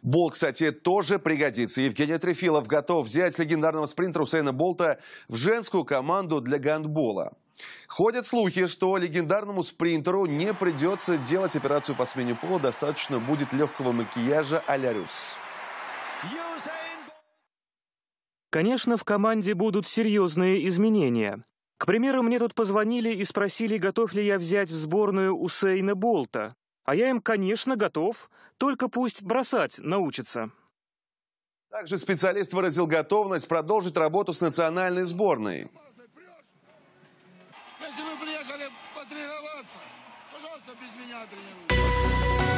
Бол, кстати, тоже пригодится. Евгений Трефилов готов взять легендарного спринтера Усейна Болта в женскую команду для гандбола. Ходят слухи, что легендарному спринтеру не придется делать операцию по смене пола, достаточно будет легкого макияжа а-ля Рюс. Конечно, в команде будут серьезные изменения. К примеру, мне тут позвонили и спросили, готов ли я взять в сборную Усейна Болта. А я им, конечно, готов, только пусть бросать научится. Также специалист выразил готовность продолжить работу с национальной сборной. Если вы приехали потренироваться, пожалуйста, без меня тренируйтесь.